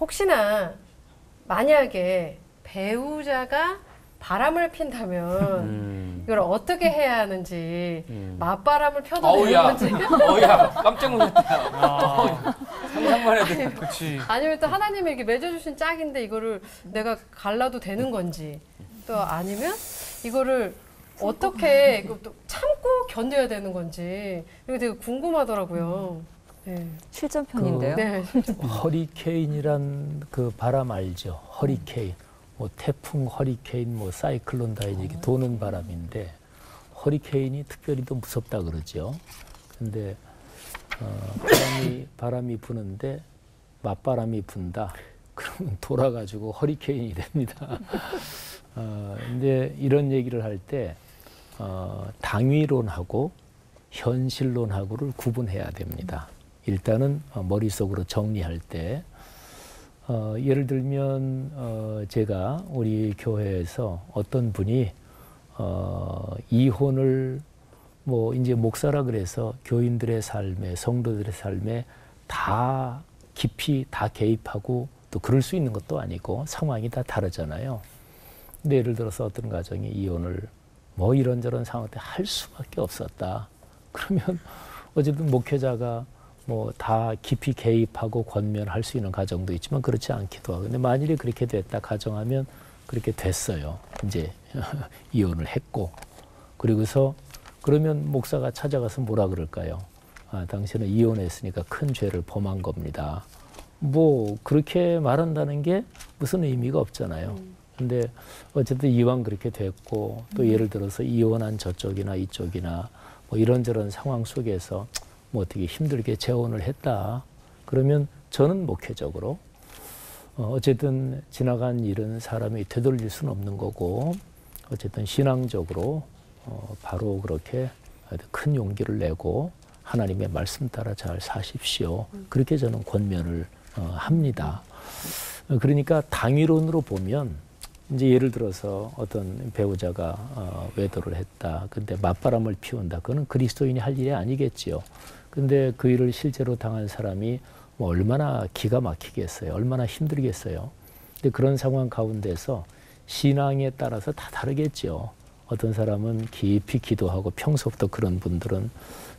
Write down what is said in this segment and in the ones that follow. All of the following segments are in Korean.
혹시나 만약에 배우자가 바람을 핀다면 음. 이걸 어떻게 해야 하는지 음. 맞바람을 펴도 되는지 어우야, 깜짝 놀랐다. 어우, 상상만 해도. 그렇지. 아니면 또 하나님이 이렇게 맺어주신 짝인데 이거를 내가 갈라도 되는 건지 또 아니면 이거를 어떻게 이거 또 참고 견뎌야 되는 건지 이거 되게 궁금하더라고요. 네. 실전편인데요. 네. 허리케인이란 그 바람 알죠? 허리케인. 뭐 태풍, 허리케인, 뭐 사이클론 다 이렇게 도는 바람인데 허리케인이 특별히 더 무섭다 그러죠. 근데 어, 바람이 바람이 부는데 맞바람이 분다. 그러면 돌아가지고 허리케인이 됩니다. 어, 근데 이런 얘기를 할때 어, 당위론하고 현실론하고를 구분해야 됩니다. 일단은 어, 머릿속으로 정리할 때 어, 예를 들면 어, 제가 우리 교회에서 어떤 분이 어, 이혼을 뭐 이제 목사라 그래서 교인들의 삶에 성도들의 삶에 다 깊이 다 개입하고 또 그럴 수 있는 것도 아니고 상황이 다 다르잖아요. 근데 예를 들어서 어떤 가정이 이혼을 뭐 이런저런 상황 때 할 수밖에 없었다. 그러면 어쨌든 목회자가 뭐 다 깊이 개입하고 권면할 수 있는 가정도 있지만 그렇지 않기도 하고. 근데 만일에 그렇게 됐다 가정하면 그렇게 됐어요. 이제 이혼을 했고. 그리고서 그러면 목사가 찾아가서 뭐라 그럴까요? 아, 당신은 이혼했으니까 큰 죄를 범한 겁니다. 뭐 그렇게 말한다는 게 무슨 의미가 없잖아요. 근데 어쨌든 이왕 그렇게 됐고 또 예를 들어서 이혼한 저쪽이나 이쪽이나 뭐 이런저런 상황 속에서 뭐 어떻게 힘들게 재혼을 했다. 그러면 저는 목회적으로 어, 어쨌든 지나간 일은 사람이 되돌릴 수는 없는 거고 어쨌든 신앙적으로 어, 바로 그렇게 큰 용기를 내고 하나님의 말씀 따라 잘 사십시오. 그렇게 저는 권면을 어, 합니다. 어, 그러니까 당위론으로 보면 이제 예를 들어서 어떤 배우자가 어, 외도를 했다. 근데 맞바람을 피운다. 그거는 그리스도인이 할 일이 아니겠지요. 근데 그 일을 실제로 당한 사람이 뭐 얼마나 기가 막히겠어요. 얼마나 힘들겠어요. 근데 그런 상황 가운데서 신앙에 따라서 다 다르겠죠. 어떤 사람은 깊이 기도하고 평소부터 그런 분들은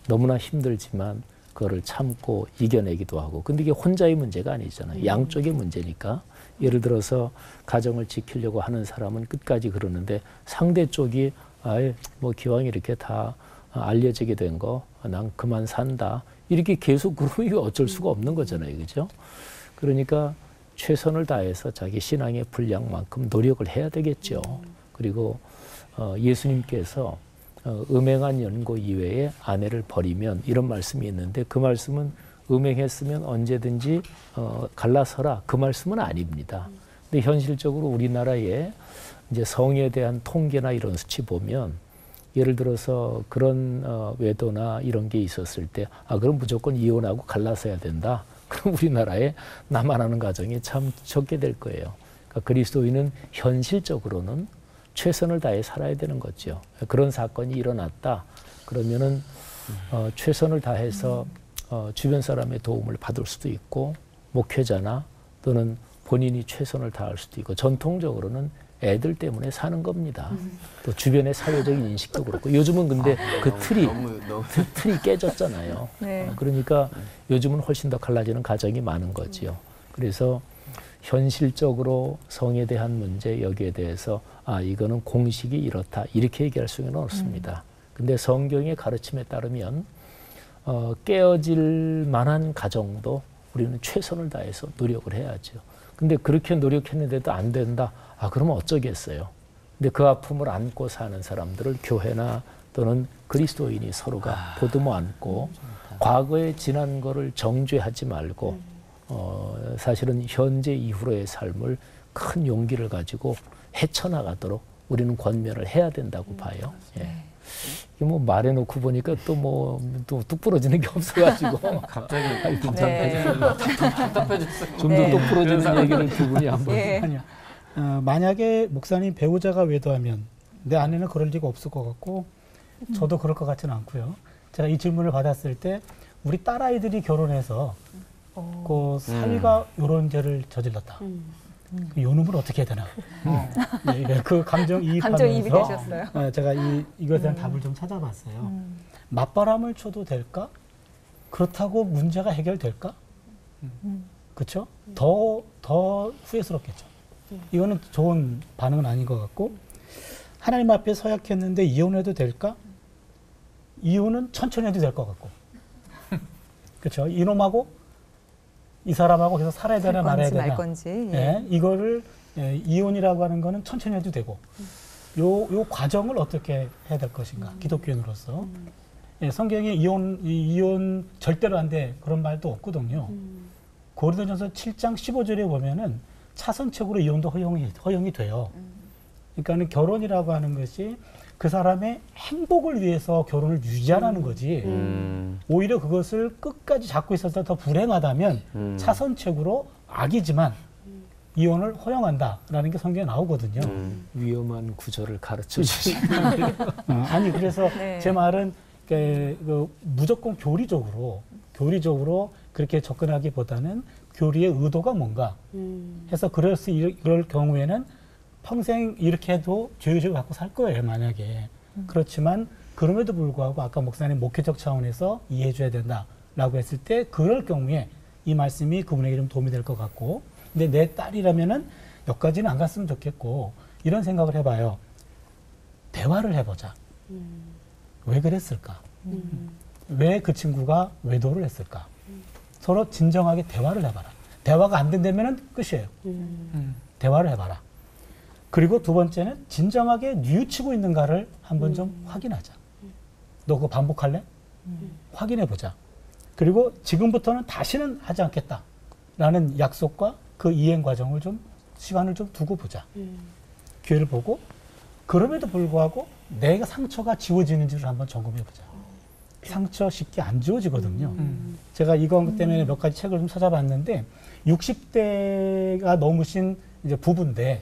너무나 힘들지만 그거를 참고 이겨내기도 하고. 근데 이게 혼자의 문제가 아니잖아요. 양쪽의 문제니까. 예를 들어서 가정을 지키려고 하는 사람은 끝까지 그러는데 상대 쪽이 아예 뭐 기왕 이렇게 다 알려지게 된 거 난 그만 산다. 이렇게 계속 그러면 어쩔 수가 없는 거잖아요. 그죠? 그러니까 최선을 다해서 자기 신앙의 분량만큼 노력을 해야 되겠죠. 그리고 어, 예수님께서 어, 음행한 연고 이외에 아내를 버리면 이런 말씀이 있는데 그 말씀은 음행했으면 언제든지 어, 갈라서라 그 말씀은 아닙니다. 근데 현실적으로 우리나라에 이제 성에 대한 통계나 이런 수치 보면 예를 들어서 그런 어, 외도나 이런 게 있었을 때 아 그럼 무조건 이혼하고 갈라서야 된다. 그럼 우리나라에 하는 가정이 참 적게 될 거예요. 그러니까 그리스도인은 현실적으로는 최선을 다해 살아야 되는 거죠. 그런 사건이 일어났다. 그러면은 어, 최선을 다해서 어, 주변 사람의 도움을 받을 수도 있고 목회자나 또는 본인이 최선을 다할 수도 있고 전통적으로는 애들 때문에 사는 겁니다. 또 주변의 사회적인 인식도 그렇고 요즘은 근데 그 틀이 너무, 너무. 그 틀이 깨졌잖아요. 네. 어, 그러니까 요즘은 훨씬 더 갈라지는 가정이 많은 거지요. 그래서 현실적으로 성에 대한 문제 여기에 대해서 아 이거는 공식이 이렇다 이렇게 얘기할 수는 없습니다. 근데 성경의 가르침에 따르면 어, 깨어질 만한 가정도 우리는 최선을 다해서 노력을 해야죠. 근데 그렇게 노력했는데도 안 된다. 아 그러면 어쩌겠어요. 근데 그 아픔을 안고 사는 사람들을 교회나 또는 그리스도인이 서로가 보듬어 안고 과거에 지난 거를 정죄하지 말고 어, 사실은 현재 이후로의 삶을 큰 용기를 가지고 헤쳐나가도록 우리는 권면을 해야 된다고 봐요. 예. 이게 뭐 말해놓고 보니까 또 뭐또 뚝 부러지는 게 없어가지고 갑자기 네. 답답해졌어요. 좀더 네. 뚝 부러지는 얘기를 두 분이 한번 예. 아니야. 어, 만약에 목사님 배우자가 외도하면 내 아내는 그럴 리가 없을 것 같고 저도 그럴 것 같지는 않고요. 제가 이 질문을 받았을 때 우리 딸아이들이 결혼해서 그 사위가 요런 죄를 저질렀다. 음. 그 요놈을 어떻게 해야 되나? 네, 이게 그 감정 이입하면서 감정이입이 되셨어요. 어, 제가 이 이것에 대한 답을 좀 찾아봤어요. 맞바람을 쳐도 될까? 그렇다고 문제가 해결될까? 그렇죠? 더, 더 후회스럽겠죠. 이거는 좋은 반응은 아닌 것 같고 하나님 앞에 서약했는데 이혼해도 될까? 이혼은 천천히 해도 될 것 같고 그렇죠? 이놈하고 이 사람하고 계속 살아야 되나 살 말아야 말 되나 건지. 예. 예, 이거를 예, 이혼이라고 하는 거는 천천히 해도 되고 요, 요 과정을 어떻게 해야 될 것인가 기독교인으로서 예, 성경에 이혼 이, 이혼 절대로 안 돼 그런 말도 없거든요. 고린도전서 7장 15절에 보면은 차선책으로 이혼도 허용이 허용이 돼요. 그러니까는 결혼이라고 하는 것이 그 사람의 행복을 위해서 결혼을 유지하라는 거지. 음. 오히려 그것을 끝까지 잡고 있어서 더 불행하다면 음. 차선책으로 악이지만 이혼을 허용한다라는 게 성경에 나오거든요. 음. 위험한 구절을 가르쳐 주시. 어, 아니 그래서 네. 제 말은 그, 그 무조건 교리적으로 교리적으로 그렇게 접근하기보다는 교리의 의도가 뭔가 음. 해서 그럴 수 이럴, 그럴 경우에는 평생 이렇게 해도 죄의식을 갖고 살 거예요 만약에. 그렇지만 그럼에도 불구하고 아까 목사님 목회적 차원에서 이해해 줘야 된다라고 했을 때 그럴 경우에 이 말씀이 그분에게 좀 도움이 될 것 같고 근데 내 딸이라면은 여기까지는 안 갔으면 좋겠고 이런 생각을 해봐요. 대화를 해보자. 왜 그랬을까? 왜그 친구가 외도를 했을까? 서로 진정하게 대화를 해봐라. 대화가 안 된다면은 끝이에요. 대화를 해봐라. 그리고 두 번째는 진정하게 뉘우치고 있는가를 한번 좀 확인하자. 너 그거 반복할래? 확인해 보자. 그리고 지금부터는 다시는 하지 않겠다. 라는 약속과 그 이행 과정을 좀 시간을 좀 두고 보자. 기회를 보고 그럼에도 불구하고 내가 상처가 지워지는지를 한번 점검해 보자. 상처 쉽게 안 지워지거든요. 제가 이거 때문에 몇 가지 책을 좀 찾아봤는데 60대가 넘으신 이제 부부인데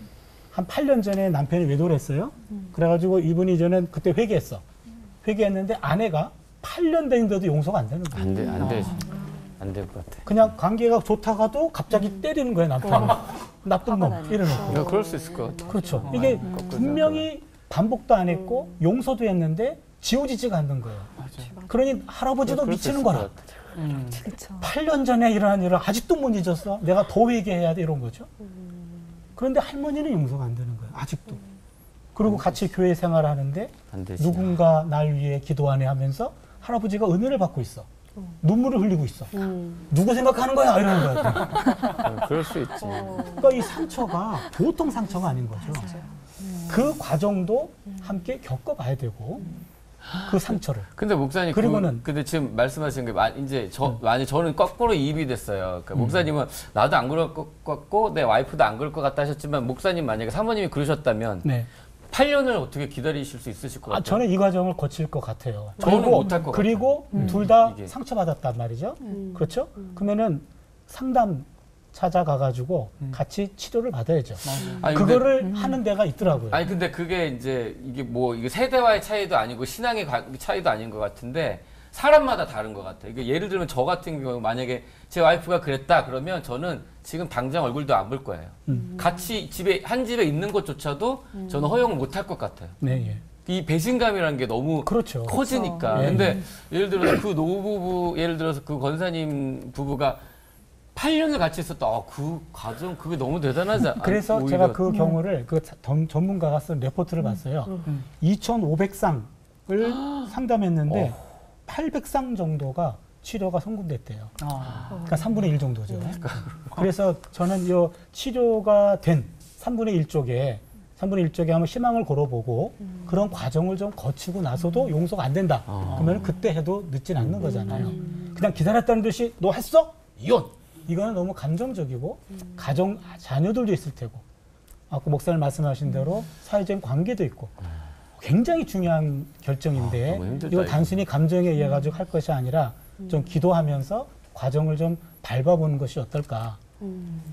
한 8년 전에 남편이 외도를 했어요. 그래가지고 이분이 저는 그때 회개했어. 회개했는데 아내가 8년 됐는데도 용서가 안 되는 거예요. 안 돼, 안 되지. 안될 것 같아. 그냥 관계가 좋다가도 갑자기 때리는 거예요, 남편이. 나쁜 놈, 이러놓고. 이거 그럴 수 있을 것 같아. 그렇죠. 이게 분명히 반복도 안 했고 용서도 했는데 지워지지가 않는 거예요. 그러니 할아버지도 미치는 거라. 그렇죠. 8년 전에 일어난 일을 아직도 못 잊었어. 내가 더 회개해야 돼 이런 거죠. 그런데 할머니는 용서가 안 되는 거예요. 아직도. 그리고 같이 교회 생활을 하는데. 누군가 날 위해 기도하네 하면서 할아버지가 은혜를 받고 있어. 눈물을 흘리고 있어. 음. 누구 생각하는 거야? 이러는 거야. 어, 그럴 수 있지. 그러니까 이 상처가 보통 상처가 아닌 거죠. 그 과정도 함께 겪어봐야 되고 그 상처를. 근데 목사님 그리고는- 그, 근데 지금 말씀하신 게 마- 이제 저 만약 저는 거꾸로 이입이 됐어요. 그러니까 목사님은 나도 안 그럴 것 같고 내 와이프도 안 그럴 것 같다 하셨지만 목사님 만약에 사모님이 그러셨다면 네. 8년을 어떻게 기다리실 수 있으실 것 아, 같아요? 저는 이 과정을 거칠 것 같아요. 저는 그리고- 못할 것 그리고 둘다 이게. 상처받았단 말이죠. 그렇죠? 그러면은 상담 찾아가가지고 같이 치료를 받아야죠. 아니, 근데- 그거를 하는 데가 있더라고요. 아니 근데 그게 이제 이게 뭐 이게 세대와의 차이도 아니고 신앙의 가- 차이도 아닌 것 같은데 사람마다 다른 것 같아요. 이게 예를 들면 저 같은 경우 만약에 제 와이프가 그랬다 그러면 저는 지금 당장 얼굴도 안 볼 거예요. 음. 같이 집에 한 집에 있는 것조차도 저는 허용을 못 할 것 같아요. 네, 예. 이 배신감이라는 게 너무 그렇죠. 커지니까. 예. 근데 예를 들어서 그 노부부 예를 들어서 그 권사님 부부가 8년을 같이 있었다. 아, 그 과정 그게 너무 대단하지 않 그래서 오히려- 제가 그 경우를 그 자- 전- 전문가가 쓴 레포트를 봤어요. 2,500쌍을 상담했는데 800쌍 정도가 치료가 성공됐대요. 그러니까 3분의 1 정도죠. 그래서 저는 이 치료가 된 3분의 1 쪽에 3분의 1 쪽에 한번 희망을 걸어보고 그런 과정을 좀 거치고 나서도 용서가 안 된다. 그러면 그때 해도 늦진 않는 거잖아요. 그냥 기다렸다는 듯이 너 했어? 이혼. 이거는 너무 감정적이고 가정 자녀들도 있을 테고 아까 목사님 말씀하신 대로 사회적인 관계도 있고 굉장히 중요한 결정인데 아, 힘들다, 이거. 단순히 감정에 의해 가지고 할 것이 아니라 좀 기도하면서 과정을 좀 밟아보는 것이 어떨까.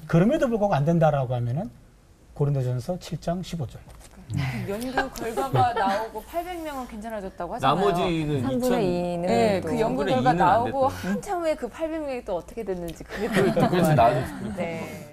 그럼에도 불구하고 안 된다라고 하면은 고린도전서 7장 15절. 연구 결과가 나오고 800명은 괜찮아졌다고 하잖아요. 나머지는 3분의 2는 네, 그 연구 3분의 결과 2는 안 나오고. 한참 후에 그 800명이 또 어떻게 됐는지 그게 또 그래서. 나도 네.